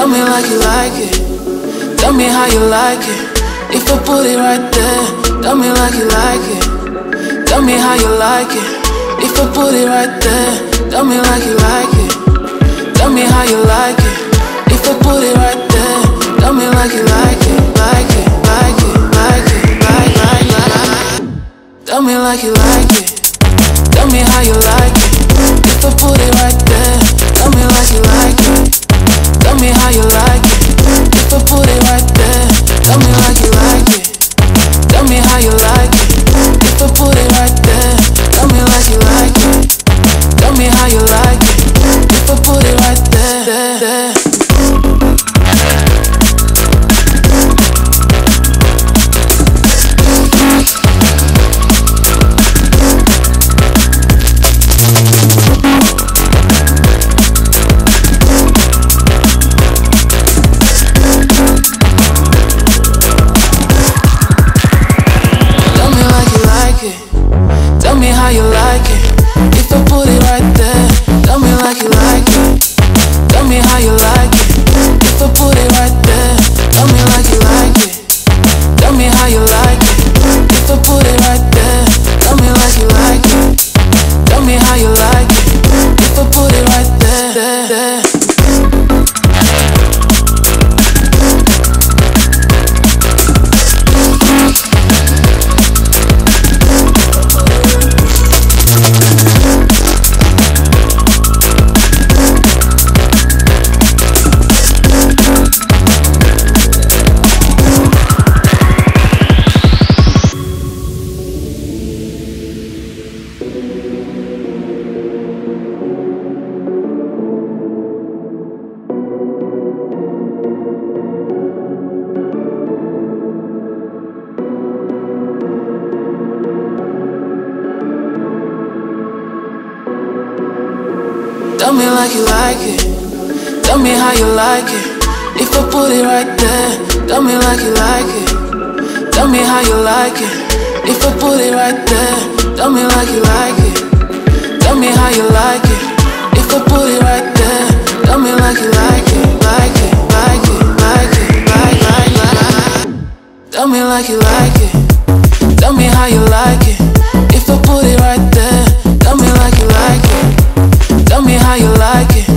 me like you like it. Tell me how you like it. If I put it right there, tell me like you like it. Tell me how you like it. If I put it right there, tell me like you like it. Tell me how you like it. If I put it right there, tell me like you like it, like it, like it, like it, like, like, like. Tell me like you like it. Tell me how you like it. If I put it right there, tell me me how you like it. If I put it right there, Tell me like you like it. Tell me how you like it. If I put it right there, tell me like you like it. Tell me how you like it. If I put it right there, tell me like you like it. Tell me how you like it. If I put it right there, tell me like you like it. Like it, like it, like it, like, like, like. Tell me like you like it. Tell me how you like it. If I put it right there, like it.